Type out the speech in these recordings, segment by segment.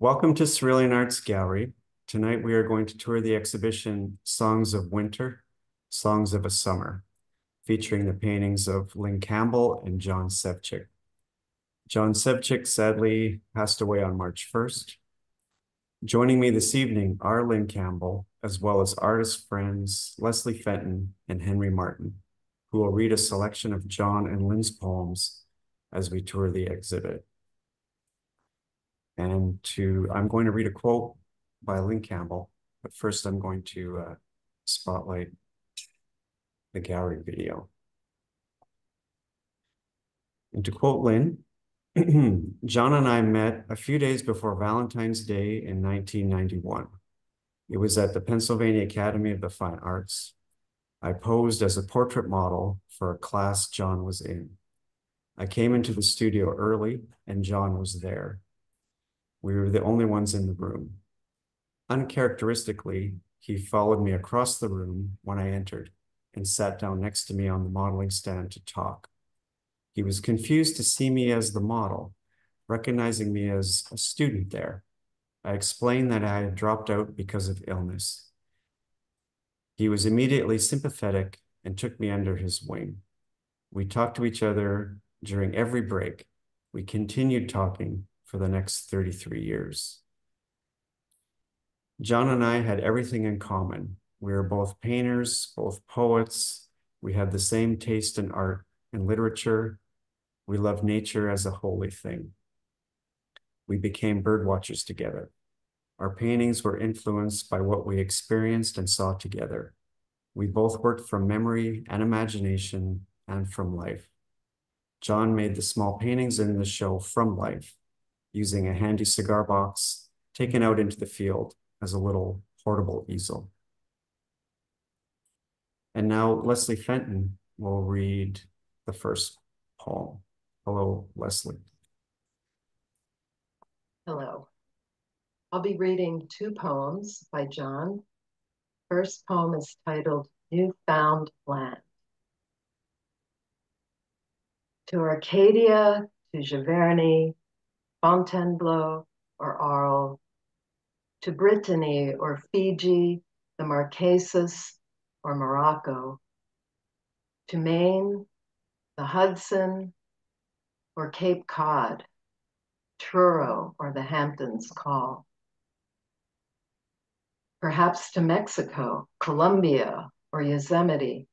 Welcome to Cerulean Arts Gallery. Tonight we are going to tour the exhibition Songs of Winter, Songs of a Summer, featuring the paintings of Lynne Campbell and John Sevcik. John Sevcik sadly passed away on March 1st. Joining me this evening are Lynne Campbell, as well as artist friends Leslie Fenton and Henry Martin, who will read a selection of John and Lynne's poems as we tour the exhibit. And to, I'm going to read a quote by Lynne Campbell, but first I'm going to uh, spotlight the gallery video. And to quote Lynne, John and I met a few days before Valentine's Day in 1991. It was at the Pennsylvania Academy of the Fine Arts. I posed as a portrait model for a class John was in. I came into the studio early and John was there. We were the only ones in the room. Uncharacteristically, he followed me across the room when I entered and sat down next to me on the modeling stand to talk. He was confused to see me as the model, recognizing me as a student there. I explained that I had dropped out because of illness. He was immediately sympathetic and took me under his wing. We talked to each other during every break. We continued talking for the next 33 years. John and I had everything in common. We were both painters, both poets. We had the same taste in art and literature. We loved nature as a holy thing. We became bird watchers together. Our paintings were influenced by what we experienced and saw together. We both worked from memory and imagination and from life. John made the small paintings in the show from life using a handy cigar box taken out into the field as a little portable easel. And now Leslie Fenton will read the first poem. Hello, Leslie. Hello. I'll be reading two poems by John. First poem is titled New Found Land. To Arcadia, to Giverny, Fontainebleau or Arles, to Brittany or Fiji, the Marquesas or Morocco, to Maine, the Hudson or Cape Cod, Truro or the Hamptons call. Perhaps to Mexico, Colombia or Yosemite,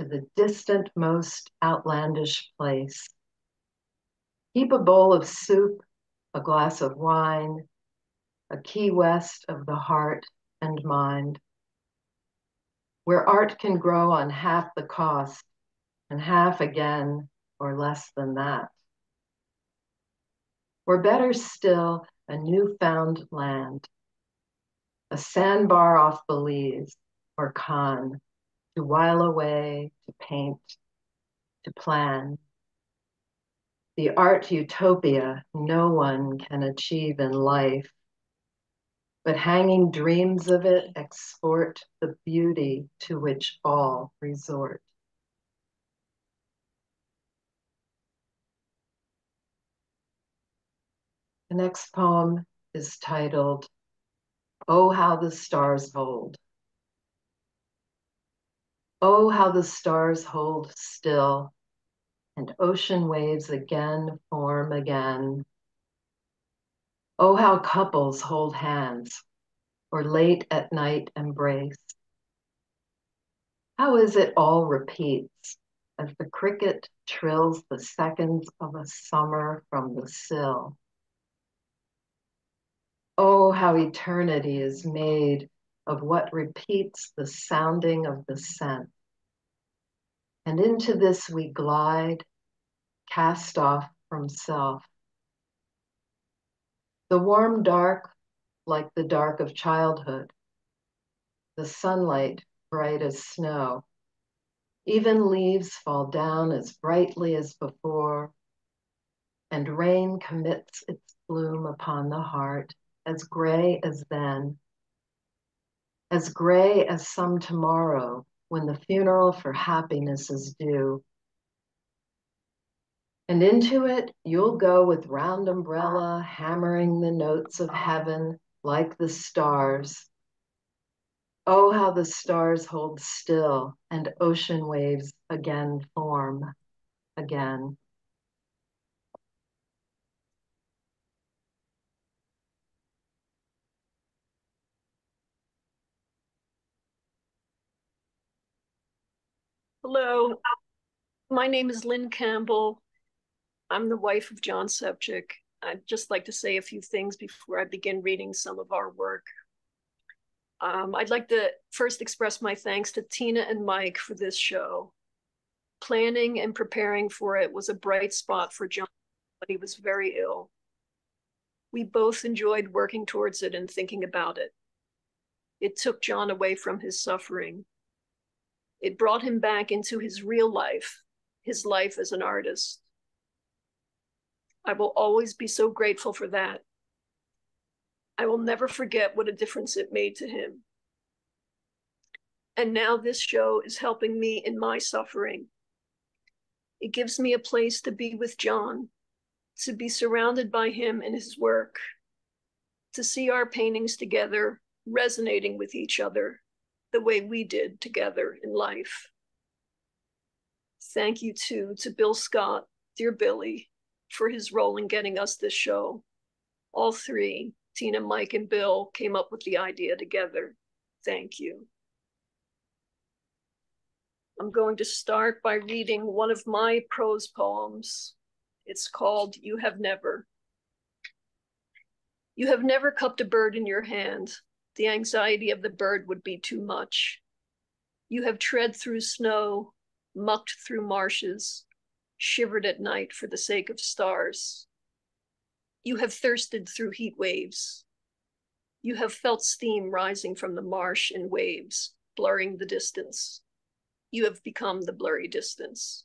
to the distant most outlandish place Keep a bowl of soup, a glass of wine, a key west of the heart and mind, where art can grow on half the cost and half again or less than that. Or better still, a newfound land, a sandbar off Belize or Cannes to while away, to paint, to plan, the art utopia no one can achieve in life, but hanging dreams of it export the beauty to which all resort. The next poem is titled, Oh, How the Stars Hold. Oh, how the stars hold still and ocean waves again form again. Oh, how couples hold hands or late at night embrace. How is it all repeats as the cricket trills the seconds of a summer from the sill? Oh, how eternity is made of what repeats the sounding of the scent. And into this we glide, cast off from self. The warm dark, like the dark of childhood, the sunlight bright as snow. Even leaves fall down as brightly as before, and rain commits its bloom upon the heart, as gray as then, as gray as some tomorrow when the funeral for happiness is due. And into it, you'll go with round umbrella, hammering the notes of heaven like the stars. Oh, how the stars hold still and ocean waves again form again. Hello, my name is Lynne Campbell. I'm the wife of John Sevcik. I'd just like to say a few things before I begin reading some of our work. Um, I'd like to first express my thanks to Tina and Mike for this show. Planning and preparing for it was a bright spot for John, but he was very ill. We both enjoyed working towards it and thinking about it. It took John away from his suffering. It brought him back into his real life, his life as an artist. I will always be so grateful for that. I will never forget what a difference it made to him. And now this show is helping me in my suffering. It gives me a place to be with John, to be surrounded by him and his work, to see our paintings together resonating with each other the way we did together in life. Thank you too to Bill Scott, dear Billy, for his role in getting us this show. All three, Tina, Mike, and Bill, came up with the idea together. Thank you. I'm going to start by reading one of my prose poems. It's called You Have Never. You have never cupped a bird in your hand. The anxiety of the bird would be too much. You have tread through snow, mucked through marshes, shivered at night for the sake of stars. You have thirsted through heat waves. You have felt steam rising from the marsh in waves, blurring the distance. You have become the blurry distance.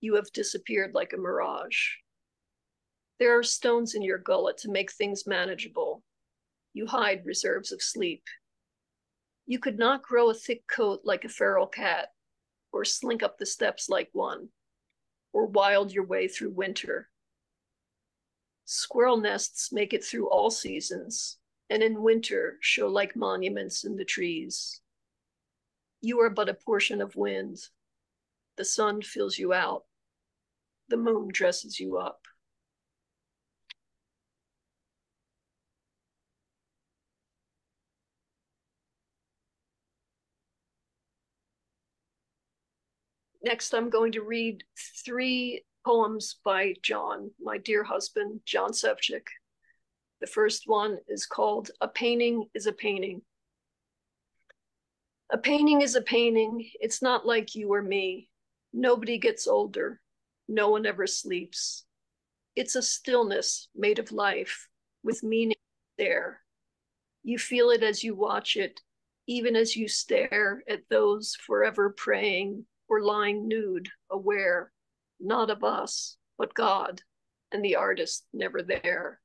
You have disappeared like a mirage. There are stones in your gullet to make things manageable. You hide reserves of sleep. You could not grow a thick coat like a feral cat, or slink up the steps like one or wild your way through winter. Squirrel nests make it through all seasons, and in winter show like monuments in the trees. You are but a portion of wind. The sun fills you out. The moon dresses you up. Next, I'm going to read three poems by John, my dear husband, John Sevcik. The first one is called A Painting is a Painting. A painting is a painting. It's not like you or me. Nobody gets older. No one ever sleeps. It's a stillness made of life with meaning there. You feel it as you watch it, even as you stare at those forever praying we're lying nude, aware, not of us, but God, and the artist never there.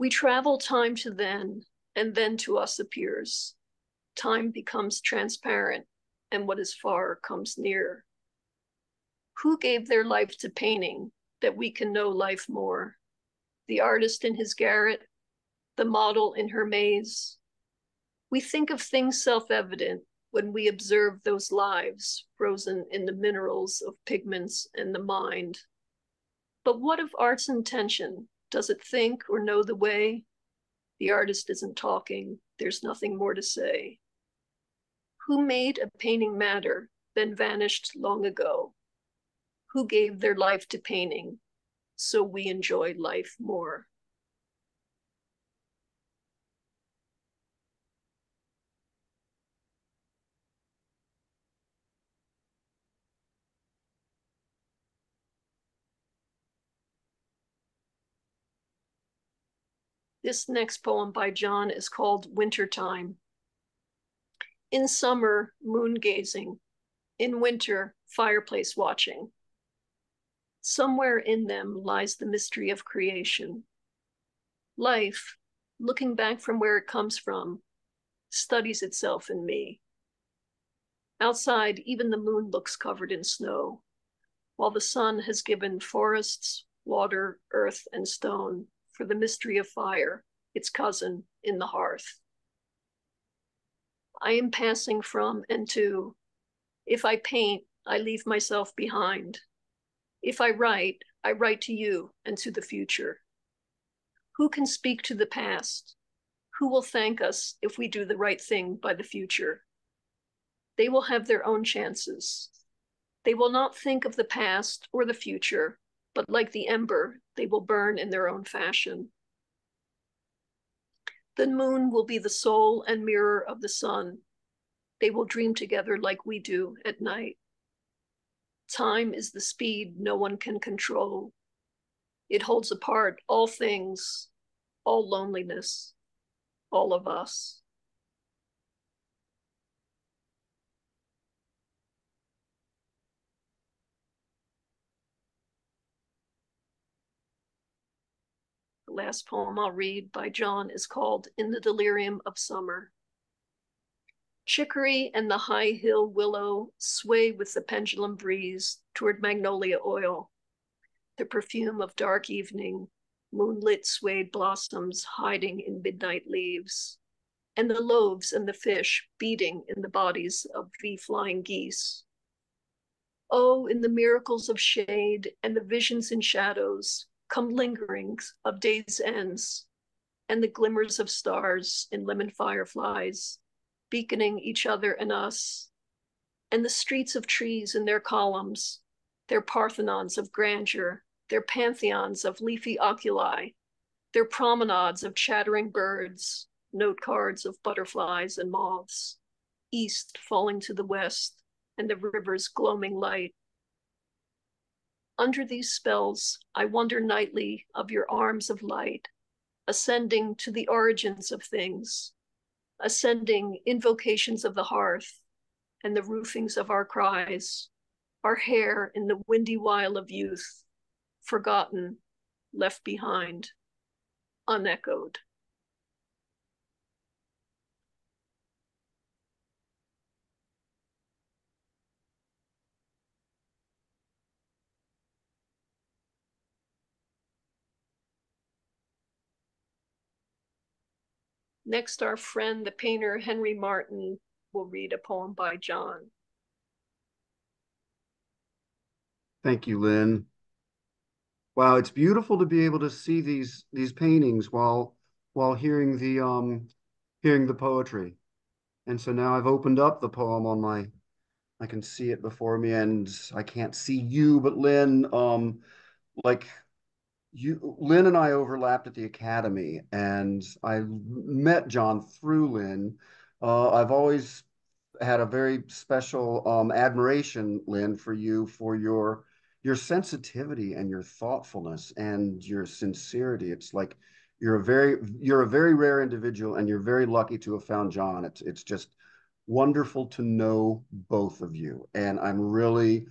We travel time to then, and then to us appears. Time becomes transparent, and what is far comes near. Who gave their life to painting that we can know life more? The artist in his garret, the model in her maze. We think of things self evident, when we observe those lives frozen in the minerals of pigments and the mind. But what of art's intention? Does it think or know the way? The artist isn't talking, there's nothing more to say. Who made a painting matter, then vanished long ago? Who gave their life to painting so we enjoy life more? This next poem by John is called Wintertime. In summer, moon gazing. In winter, fireplace watching. Somewhere in them lies the mystery of creation. Life, looking back from where it comes from, studies itself in me. Outside, even the moon looks covered in snow. while the sun has given forests, water, earth, and stone for the mystery of fire, its cousin in the hearth. I am passing from and to. If I paint, I leave myself behind. If I write, I write to you and to the future. Who can speak to the past? Who will thank us if we do the right thing by the future? They will have their own chances. They will not think of the past or the future, but like the ember, they will burn in their own fashion. The moon will be the soul and mirror of the sun. They will dream together like we do at night. Time is the speed no one can control. It holds apart all things, all loneliness, all of us. Last poem I'll read by John is called In the Delirium of Summer. Chicory and the high hill willow sway with the pendulum breeze toward magnolia oil. The perfume of dark evening, moonlit suede blossoms hiding in midnight leaves, and the loaves and the fish beating in the bodies of the flying geese. Oh, in the miracles of shade and the visions in shadows, come lingerings of days' ends, and the glimmers of stars in lemon fireflies beaconing each other and us, and the streets of trees and their columns, their parthenons of grandeur, their pantheons of leafy oculi, their promenades of chattering birds, note cards of butterflies and moths, east falling to the west, and the river's gloaming light. Under these spells, I wonder nightly of your arms of light, ascending to the origins of things, ascending invocations of the hearth and the roofings of our cries, our hair in the windy while of youth, forgotten, left behind, unechoed. Next, our friend, the painter Henry Martin, will read a poem by John. Thank you, Lynne. Wow, it's beautiful to be able to see these these paintings while while hearing the um hearing the poetry. And so now I've opened up the poem on my I can see it before me and I can't see you, but Lynne, um, like you Lynne and I overlapped at the academy and I met John through Lynne. Uh, I've always had a very special um, admiration, Lynne, for you for your your sensitivity and your thoughtfulness and your sincerity. It's like you're a very you're a very rare individual and you're very lucky to have found John. It's it's just wonderful to know both of you. And I'm really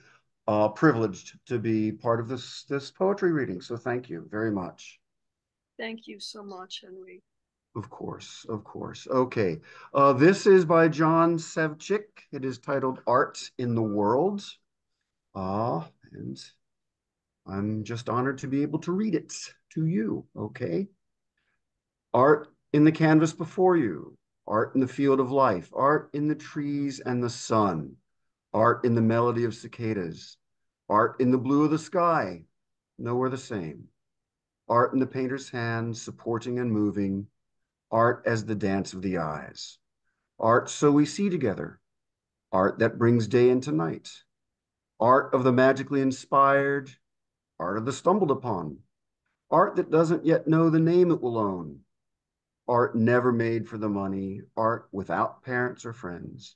uh, privileged to be part of this this poetry reading. So thank you very much. Thank you so much, Henry. Of course, of course. Okay, uh, this is by John Sevcik. It is titled "Art in the World." Ah, uh, and I'm just honored to be able to read it to you. Okay. Art in the canvas before you, art in the field of life, art in the trees and the sun, art in the melody of cicadas, art in the blue of the sky, nowhere the same. Art in the painter's hand, supporting and moving, art as the dance of the eyes. Art so we see together, art that brings day into night, art of the magically inspired, art of the stumbled upon, art that doesn't yet know the name it will own, art never made for the money, art without parents or friends,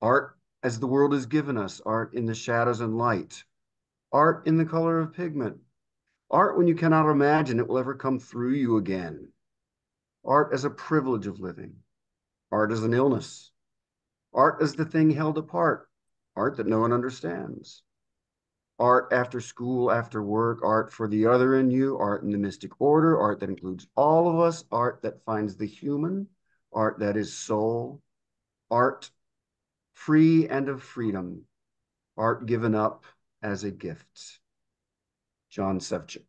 art as the world has given us art in the shadows and light, art in the color of pigment, art when you cannot imagine it will ever come through you again, art as a privilege of living, art as an illness, art as the thing held apart, art that no one understands, art after school, after work, art for the other in you, art in the mystic order, art that includes all of us, art that finds the human, art that is soul, art free and of freedom, art given up as a gift. John Sevcik.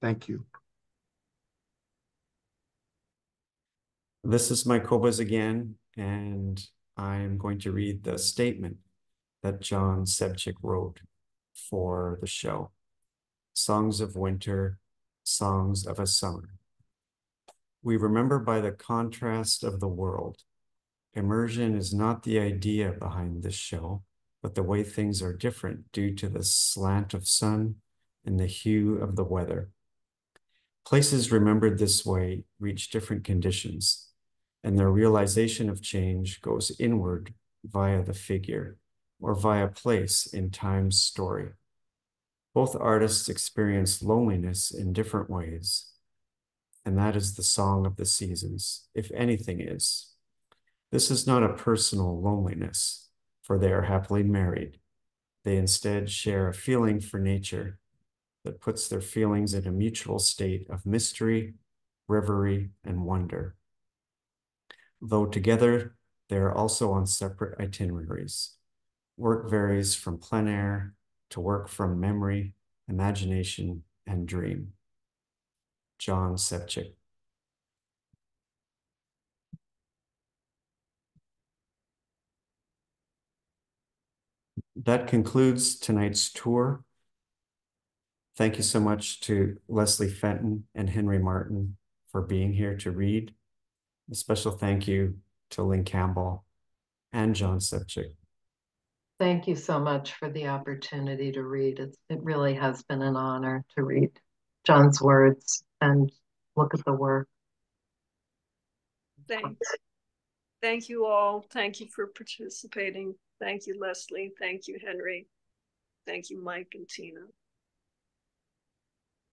Thank you. This is my Kobas again, and I am going to read the statement that John Sevcik wrote for the show. Songs of Winter, Songs of a Summer. We remember by the contrast of the world. Immersion is not the idea behind this show, but the way things are different due to the slant of sun and the hue of the weather. Places remembered this way reach different conditions, and their realization of change goes inward via the figure or via place in time's story. Both artists experience loneliness in different ways, and that is the song of the seasons, if anything is. This is not a personal loneliness, for they are happily married. They instead share a feeling for nature that puts their feelings in a mutual state of mystery, reverie, and wonder. Though together, they are also on separate itineraries. Work varies from plein air to work from memory, imagination, and dream. John Sevcik. That concludes tonight's tour. Thank you so much to Leslie Fenton and Henry Martin for being here to read. A special thank you to Lynne Campbell and John Sevcik. Thank you so much for the opportunity to read. It's, it really has been an honor to read John's words and look at the work. Thanks. Thank you all. Thank you for participating. Thank you, Leslie. Thank you, Henry. Thank you, Mike and Tina.